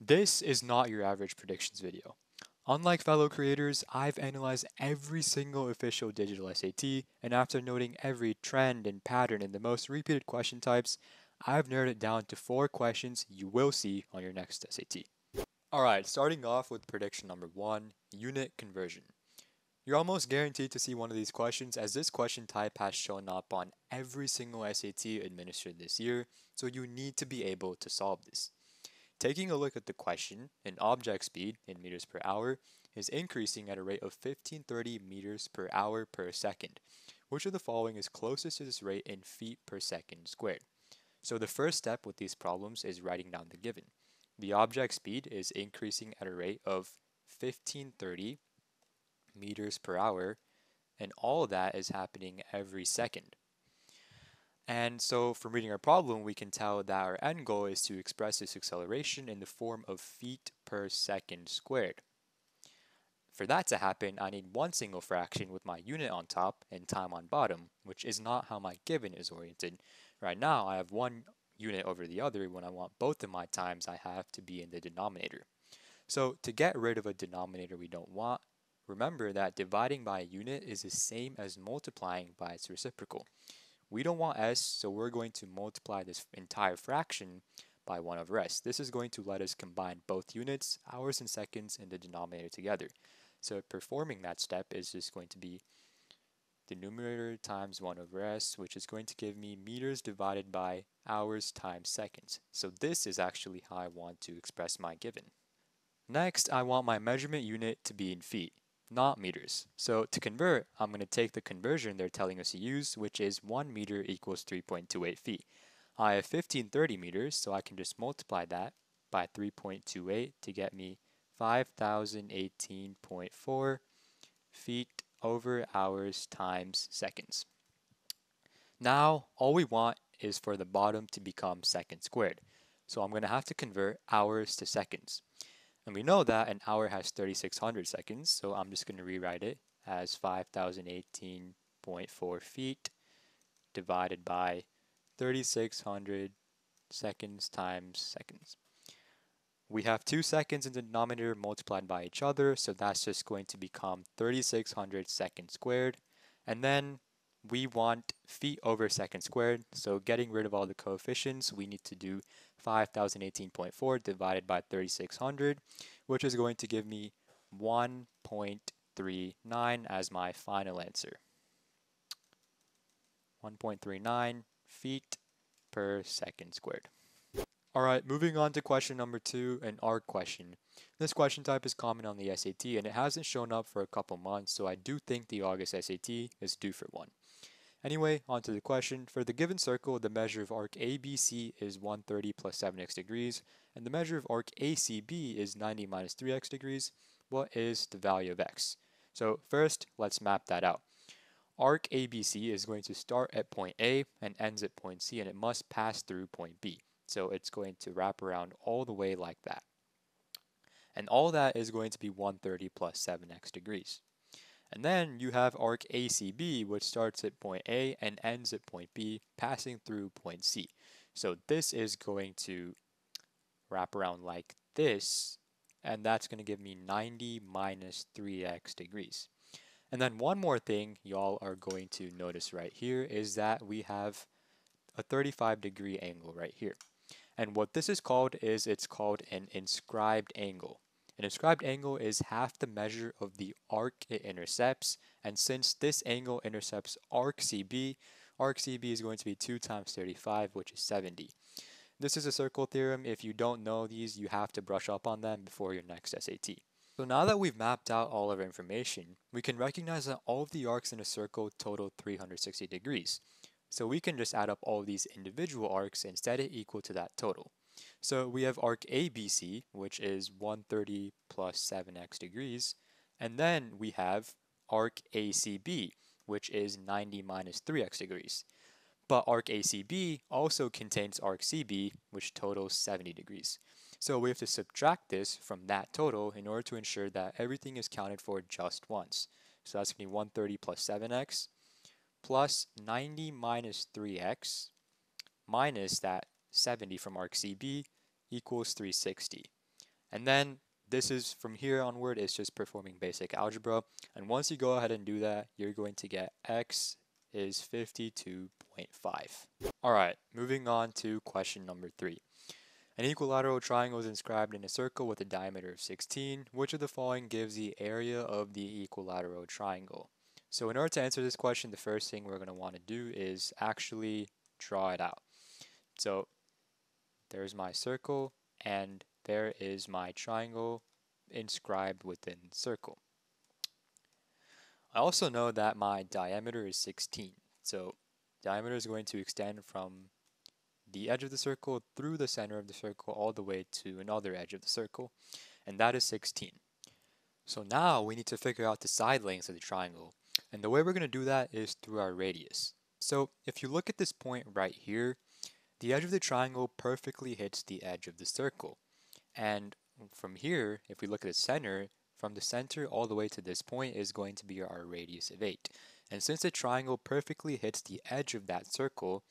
This is not your average predictions video. Unlike fellow creators, I've analyzed every single official digital SAT, and after noting every trend and pattern in the most repeated question types, I've narrowed it down to four questions you will see on your next SAT. Alright, starting off with prediction number one, unit conversion. You're almost guaranteed to see one of these questions as this question type has shown up on every single SAT administered this year, so you need to be able to solve this. Taking a look at the question, an object speed in meters per hour is increasing at a rate of 1530 meters per hour per second. Which of the following is closest to this rate in feet per second squared? So the first step with these problems is writing down the given. The object speed is increasing at a rate of 1530 meters per hour, and all that is happening every second. And so from reading our problem, we can tell that our end goal is to express this acceleration in the form of feet per second squared. For that to happen, I need one single fraction with my unit on top and time on bottom, which is not how my given is oriented. Right now, I have one unit over the other. When I want both of my times, I have to be in the denominator. So to get rid of a denominator we don't want, remember that dividing by a unit is the same as multiplying by its reciprocal. We don't want s, so we're going to multiply this entire fraction by 1 over s. This is going to let us combine both units, hours and seconds, in the denominator together. So performing that step is just going to be the numerator times 1 over s, which is going to give me meters divided by hours times seconds. So this is actually how I want to express my given. Next, I want my measurement unit to be in feet not meters. So to convert, I'm going to take the conversion they're telling us to use, which is 1 meter equals 3.28 feet. I have 1530 meters, so I can just multiply that by 3.28 to get me 5018.4 feet over hours times seconds. Now, all we want is for the bottom to become seconds squared. So I'm going to have to convert hours to seconds. And we know that an hour has 3600 seconds, so I'm just going to rewrite it as 5018.4 feet divided by 3600 seconds times seconds. We have 2 seconds in the denominator multiplied by each other, so that's just going to become 3600 seconds squared. And then we want feet over second squared, so getting rid of all the coefficients, we need to do 5018.4 divided by 3600, which is going to give me 1.39 as my final answer. 1.39 feet per second squared. Alright, moving on to question number two, an arc question. This question type is common on the SAT and it hasn't shown up for a couple months, so I do think the August SAT is due for one. Anyway, on to the question. For the given circle, the measure of arc ABC is 130 plus 7x degrees, and the measure of arc ACB is 90 minus 3x degrees. What is the value of x? So first, let's map that out. Arc ABC is going to start at point A and ends at point C, and it must pass through point B. So it's going to wrap around all the way like that. And all that is going to be 130 plus 7x degrees. And then you have arc ACB, which starts at point A and ends at point B, passing through point C. So this is going to wrap around like this, and that's going to give me 90 minus 3x degrees. And then one more thing y'all are going to notice right here is that we have a 35 degree angle right here. And what this is called is it's called an inscribed angle. An inscribed angle is half the measure of the arc it intercepts, and since this angle intercepts arc CB, arc CB is going to be 2 times 35, which is 70. This is a circle theorem. If you don't know these, you have to brush up on them before your next SAT. So now that we've mapped out all of our information, we can recognize that all of the arcs in a circle total 360 degrees. So we can just add up all of these individual arcs and set it equal to that total. So we have arc ABC, which is 130 plus 7x degrees. And then we have arc ACB, which is 90 minus 3x degrees. But arc ACB also contains arc CB, which totals 70 degrees. So we have to subtract this from that total in order to ensure that everything is counted for just once. So that's going to be 130 plus 7x plus 90 minus 3x minus that 70 from arc CB equals 360. And then this is from here onward, it's just performing basic algebra. And once you go ahead and do that, you're going to get x is 52.5. All right, moving on to question number three. An equilateral triangle is inscribed in a circle with a diameter of 16. Which of the following gives the area of the equilateral triangle? So in order to answer this question, the first thing we're going to want to do is actually draw it out. So there's my circle and there is my triangle inscribed within circle. I also know that my diameter is 16. So diameter is going to extend from the edge of the circle through the center of the circle all the way to another edge of the circle, and that is 16. So now we need to figure out the side lengths of the triangle, and the way we're going to do that is through our radius. So if you look at this point right here, the edge of the triangle perfectly hits the edge of the circle. And from here, if we look at the center, from the center all the way to this point is going to be our radius of 8. And since the triangle perfectly hits the edge of that circle,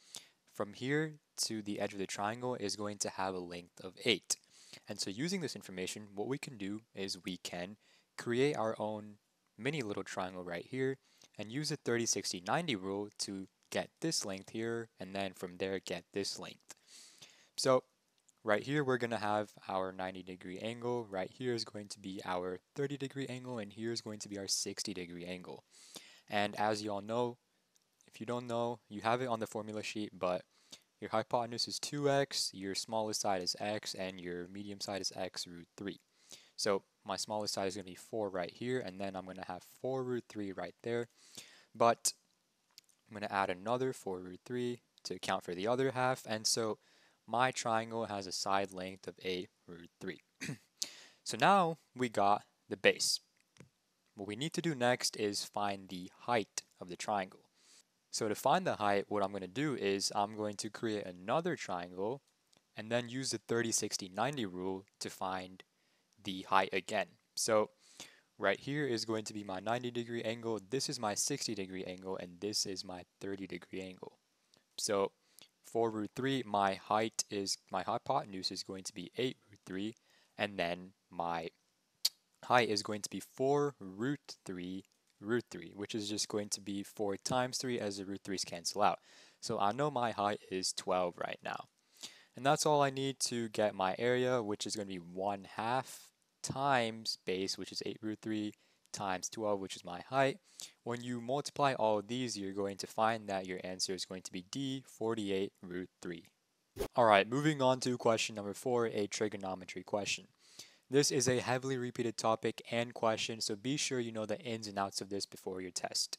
from here to the edge of the triangle is going to have a length of 8. And so using this information, what we can do is we can create our own mini little triangle right here and use the 30, 60, 90 rule to get this length here and then from there get this length. So right here we're going to have our 90 degree angle, right here is going to be our 30 degree angle and here is going to be our 60 degree angle. And as you all know, if you don't know, you have it on the formula sheet, but your hypotenuse is 2x, your smallest side is x, and your medium side is x root 3. So my smallest side is going to be 4 right here, and then I'm going to have 4 root 3 right there. But I'm going to add another 4 root 3 to account for the other half, and so my triangle has a side length of 8 root 3. so now we got the base. What we need to do next is find the height of the triangle. So to find the height, what I'm going to do is I'm going to create another triangle and then use the 30, 60, 90 rule to find the height again. So right here is going to be my 90 degree angle, this is my 60 degree angle, and this is my 30 degree angle. So for root 3, my height is, my hypotenuse is going to be 8 root 3, and then my height is going to be 4 root 3 root 3, which is just going to be 4 times 3 as the root 3's cancel out. So I know my height is 12 right now. And that's all I need to get my area, which is going to be 1 half times base, which is 8 root 3, times 12, which is my height. When you multiply all of these, you're going to find that your answer is going to be D, 48 root 3. Alright, moving on to question number 4, a trigonometry question. This is a heavily repeated topic and question, so be sure you know the ins and outs of this before your test.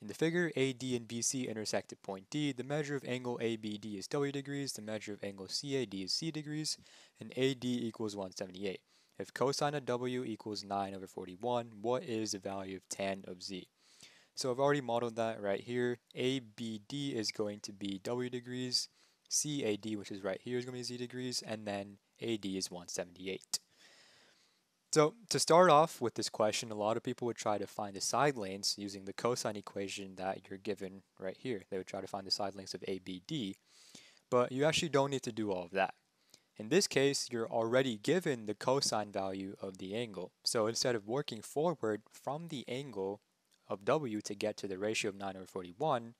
In the figure, AD and BC intersect at point D. The measure of angle ABD is W degrees, the measure of angle CAD is C degrees, and AD equals 178. If cosine of W equals 9 over 41, what is the value of tan of Z? So I've already modeled that right here. ABD is going to be W degrees, CAD, which is right here, is going to be Z degrees, and then AD is 178. So to start off with this question, a lot of people would try to find the side lengths using the cosine equation that you're given right here. They would try to find the side lengths of ABD, but you actually don't need to do all of that. In this case, you're already given the cosine value of the angle. So instead of working forward from the angle of W to get to the ratio of 9 over 41,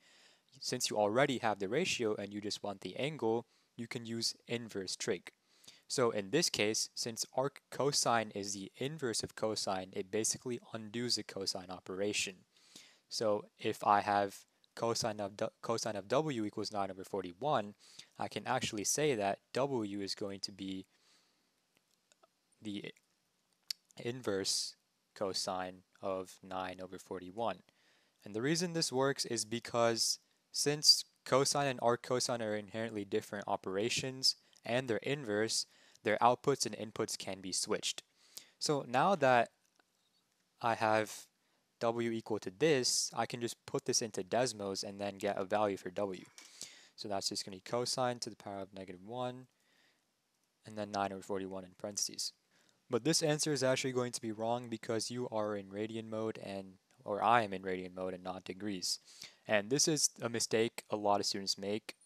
since you already have the ratio and you just want the angle, you can use inverse trig. So in this case, since arc cosine is the inverse of cosine, it basically undoes the cosine operation. So if I have cosine of, cosine of w equals 9 over 41, I can actually say that w is going to be the inverse cosine of 9 over 41. And the reason this works is because since cosine and arc cosine are inherently different operations and they're inverse, their outputs and inputs can be switched. So now that I have w equal to this, I can just put this into Desmos and then get a value for w. So that's just going to be cosine to the power of negative 1 and then 9 over 41 in parentheses. But this answer is actually going to be wrong because you are in radian mode and or I am in radian mode and not degrees. And this is a mistake a lot of students make.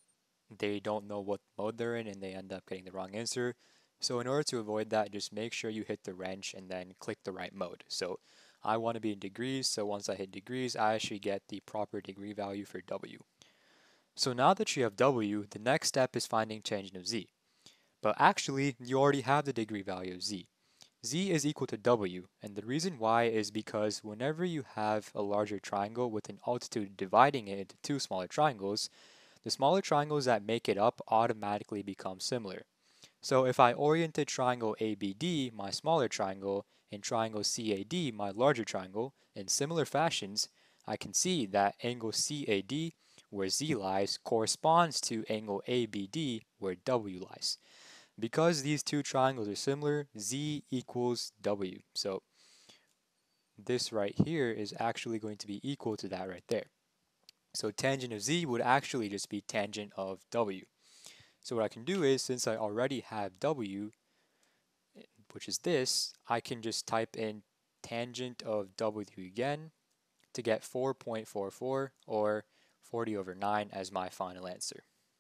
They don't know what mode they're in and they end up getting the wrong answer. So in order to avoid that, just make sure you hit the wrench and then click the right mode. So I want to be in degrees, so once I hit degrees, I actually get the proper degree value for W. So now that you have W, the next step is finding tangent of Z. But actually, you already have the degree value of Z. Z is equal to W, and the reason why is because whenever you have a larger triangle with an altitude dividing it into two smaller triangles, the smaller triangles that make it up automatically become similar. So if I oriented triangle ABD, my smaller triangle, and triangle CAD, my larger triangle, in similar fashions, I can see that angle CAD, where Z lies, corresponds to angle ABD, where W lies. Because these two triangles are similar, Z equals W. So this right here is actually going to be equal to that right there. So tangent of Z would actually just be tangent of W. So what I can do is, since I already have W, which is this, I can just type in tangent of W again to get 4.44 or 40 over 9 as my final answer.